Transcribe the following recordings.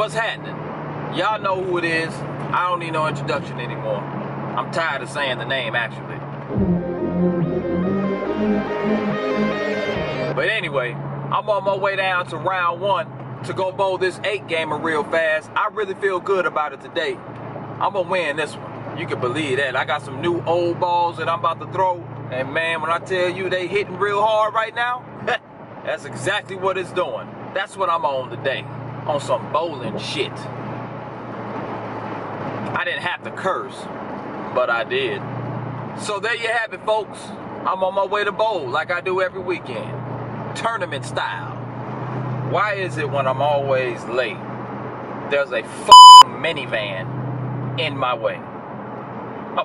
What's happening? Y'all know who it is. I don't need no introduction anymore. I'm tired of saying the name, actually. But anyway, I'm on my way down to round one to go bowl this eight gamer real fast. I really feel good about it today. I'm gonna win this one. You can believe that. I got some new old balls that I'm about to throw. And man, when I tell you they hitting real hard right now, that's exactly what it's doing. That's what I'm on today. On some bowling shit. I didn't have to curse, but I did. So there you have it, folks. I'm on my way to bowl like I do every weekend. Tournament style. Why is it when I'm always late, there's a minivan in my way? A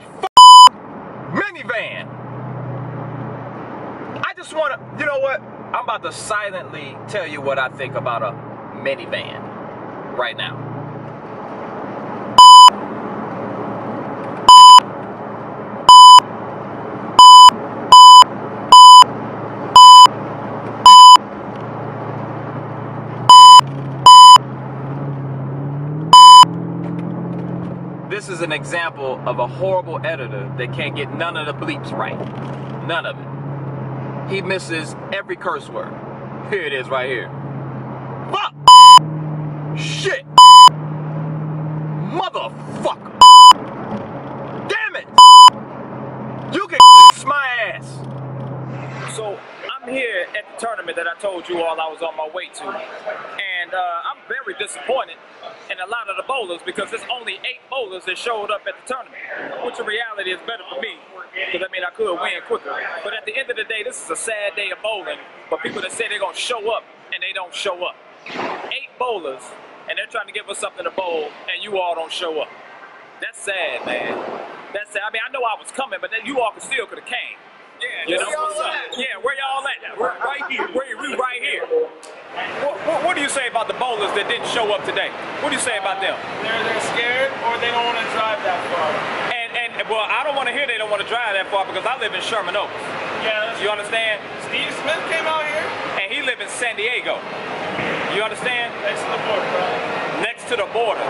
minivan! I just want to, you know what? I'm about to silently tell you what I think about a minivan right now. This is an example of a horrible editor that can't get none of the bleeps right. None of it. He misses every curse word. Here it is right here. Fuck! Shit! Motherfucker! Damn it! You can kiss my ass! So, I'm here at the tournament that I told you all I was on my way to. And uh, I'm very disappointed in a lot of the bowlers because there's only eight bowlers that showed up at the tournament, which in reality is better for me because I mean I could win quicker. But at the end of the day, this is a sad day of bowling for people that say they're gonna show up and they don't show up. Eight bowlers and they're trying to give us something to bowl and you all don't show up. That's sad, man. That's sad. I mean I know I was coming, but then you all could still could have came. Yeah, you know what's up? Yeah, where y'all at? We're right here. Where we right here. What, what, what, do you say about the bowlers that didn't show up today? What do you say about them? They're, they're scared or they don't want to drive that far. And, and well, I don't want to hear they don't want to drive that far because I live in Sherman Oaks. Yeah. You understand? Steve Smith came out here. And he lives in San Diego. You understand? Next to the border, bro. Next to the border.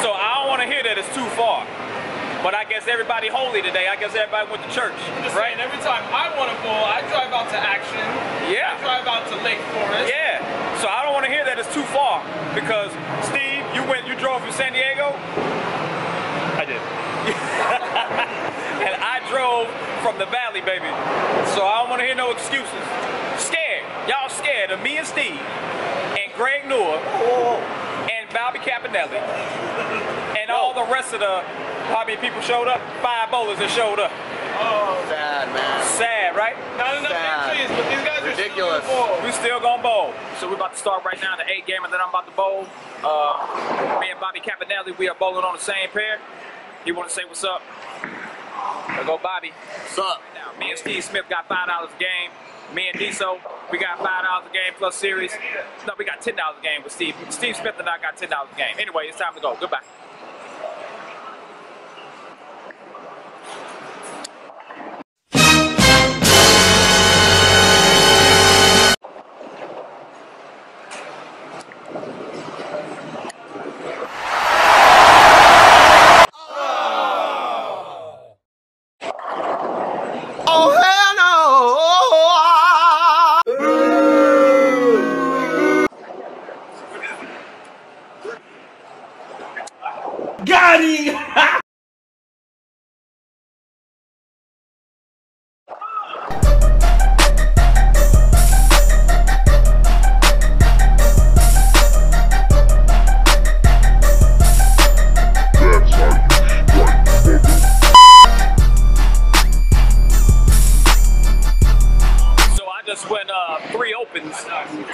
So I don't want to hear that it's too far. But I guess everybody holy today. I guess everybody went to church. Just right? Saying, every time I want to bowl, I drive out to Action. Yeah. I drive out to Lake Forest. Yeah. So I don't want to hear that it's too far because Steve, you went, you drove from San Diego. I did. and I drove from the valley, baby. So I don't want to hear no excuses. Scared. Y'all scared of me and Steve Greg Noor and Bobby Caponelli and all the rest of the how many people showed up? Five bowlers that showed up. Oh, sad, man. Sad, right? Not enough Sad. entries, but these guys Ridiculous. are still gonna. We still gonna bowl. So we're about to start right now the eight gamer that I'm about to bowl. Uh, me and Bobby Caponelli, we are bowling on the same pair. You wanna say what's up? There go Bobby. What's up? Now, me and Steve Smith got five dollars a game. Me and Diso, we got five dollars a game plus series. No, we got ten dollars a game with Steve. Steve Smith and I got ten dollars a game. Anyway, it's time to go. Goodbye.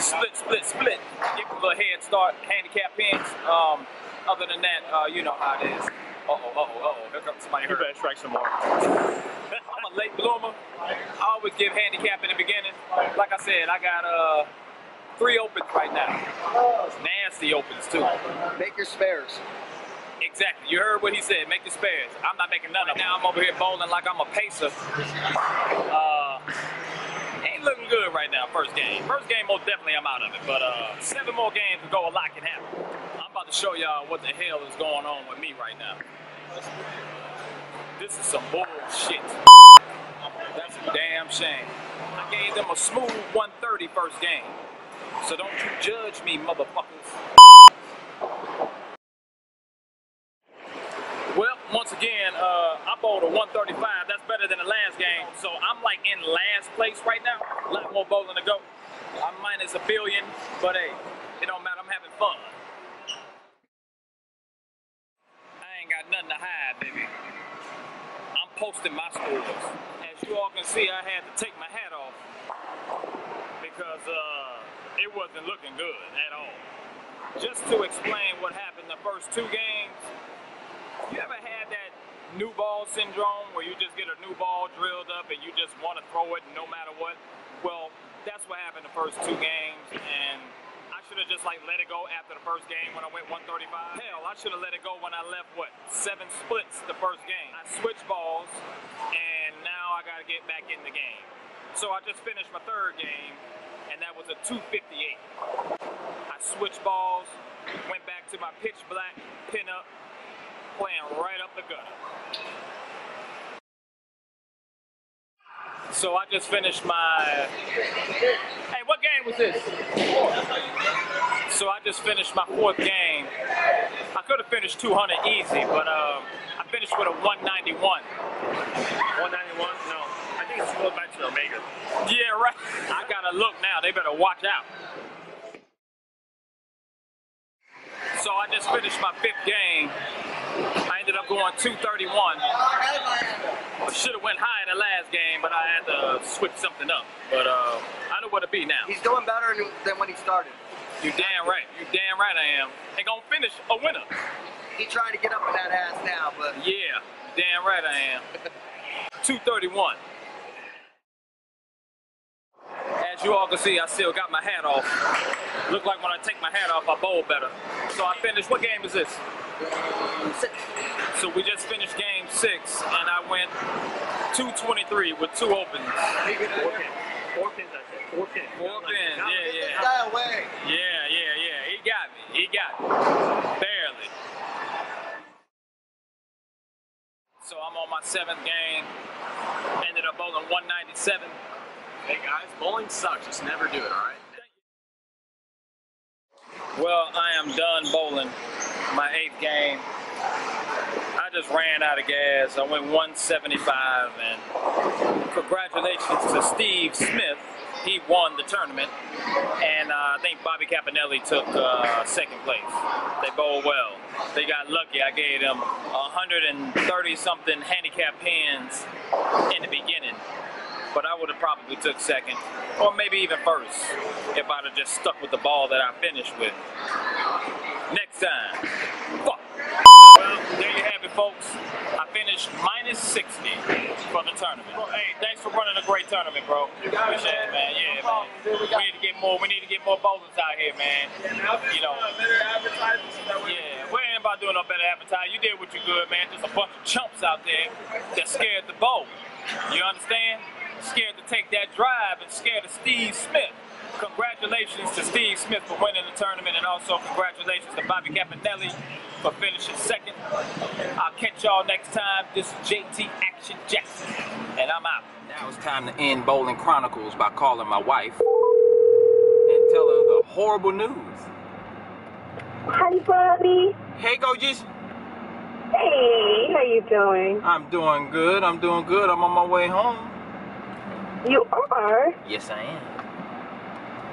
Split, split, split. Give a little head start, handicap pins. Um, other than that, uh, you know how it is. Uh oh, uh oh, uh oh. Here comes somebody You hurt. better strike some more. I'm a late bloomer. I always give handicap in the beginning. Like I said, I got uh three opens right now. Nasty opens too. Make your spares. Exactly. You heard what he said. Make your spares. I'm not making none of them. Now I'm over here bowling like I'm a pacer. Uh, ain't looking good right now. First game. First game, most definitely I'm out of it. But uh, seven more games to go. A lot can happen. I'm about to show y'all what the hell is going on with me right now. This is some bullshit. That's a damn shame. I gave them a smooth 130 first game. So don't you judge me, motherfuckers. Well, once again, uh, I bowled a 135. In last place right now. A lot more bowling to go. I'm minus a billion, but hey, it don't matter. I'm having fun. I ain't got nothing to hide, baby. I'm posting my scores. As you all can see, I had to take my hat off because uh, it wasn't looking good at all. Just to explain what happened the first two games, you ever new ball syndrome where you just get a new ball drilled up and you just want to throw it no matter what? Well, that's what happened the first two games, and I should have just like let it go after the first game when I went 135. Hell, I should have let it go when I left what seven splits the first game. I switched balls, and now I got to get back in the game. So I just finished my third game, and that was a 258. I switched balls, went back to my pitch black pin up, playing right up the gutter. So I just finished my. Hey, what game was this? So I just finished my fourth game. I could have finished 200 easy, but um, I finished with a 191. 191? No. I think it's going back to the Omega. Yeah, right. I gotta look now. They better watch out. So I just finished my fifth game. I ended up going 231. I should have went high in the last game, but I had to switch something up. But uh, I know what to be now. He's doing better than when he started. You damn right. You damn right I am. Ain't gonna finish a winner. He's trying to get up in that ass now, but Yeah, damn right I am. 231. As you all can see, I still got my hat off. Look like when I take my hat off, I bowl better. So I finished. What game is this? So we just finished game six, and I went 223 with two opens. Four pins, I said. Four pins. Four pins, yeah, yeah. guy away. Yeah, yeah, yeah. He got me. He got me. Barely. So I'm on my seventh game. Ended up bowling 197. Hey guys, bowling sucks. Just never do it, alright? Well, I am done bowling my eighth game. I just ran out of gas. I went 175, and congratulations to Steve Smith. He won the tournament, and uh, I think Bobby Caponelli took uh, second place. They bowled well. They got lucky. I gave them 130 something handicap pins in the beginning, but I would have probably took second, or maybe even first, if I'd have just stuck with the ball that I finished with. Next time. Fuck. Well, there you have it, folks. I finished minus 60 for the tournament. Hey, thanks for running a great tournament, bro. Appreciate it, man. Yeah, man. We need to get more. We need to get more bowlers out here, man. You know. Yeah, we ain't about doing no better advertising. You did what you good, man. Just a bunch of chumps out there that scared the bowl. You understand? Scared to take that drive and scared of Steve Smith. Congratulations to Steve Smith for winning the tournament, and also congratulations to Bobby Caponelli for finishing second. I'll catch y'all next time. This is JT Action Jackson, and I'm out. Now it's time to end Bowling Chronicles by calling my wife and tell her the horrible news. Hi, Bobby. Hey, Gojis. Hey, how you doing? I'm doing good. I'm doing good. I'm on my way home. You are? Yes, I am.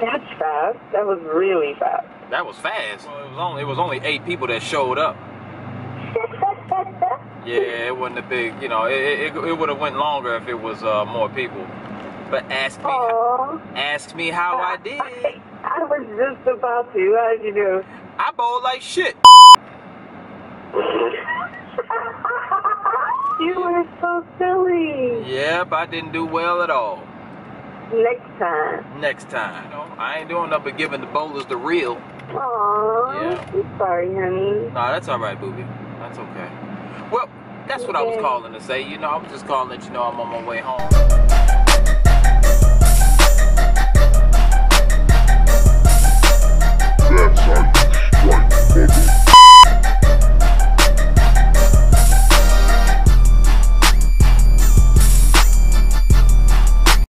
That's fast. That was really fast. That was fast. Well, it was only it was only eight people that showed up. Yeah, it wasn't a big, you know, it, it, it would have went longer if it was uh, more people. But ask me, Aw. ask me how I did. I was just about to. How did you do? I bowled like shit. you were so silly. Yep, I didn't do well at all. Next time. Next time, you know, I ain't doing nothing but giving the bowlers the real. Aww. Yeah. I'm sorry, honey. Nah, that's all right, booby. That's okay. Well, that's what. I was calling to say. You know, I was just calling to let you know I'm on my way home. That's